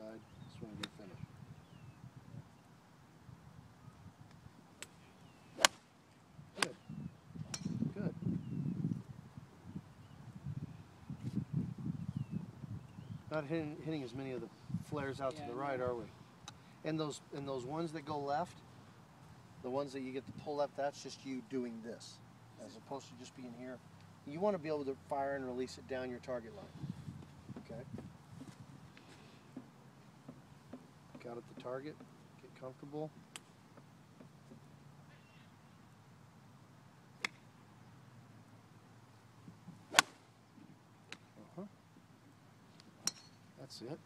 side. This one get finished. Good. Good. Not hitting, hitting as many of the flares out Yeah, to the right, are we? And those and those ones that go left, the ones that you get to pull left, that's just you doing this, as opposed to just being here. You want to be able to fire and release it down your target line. Out at the target. Get comfortable. Uh-huh. That's it.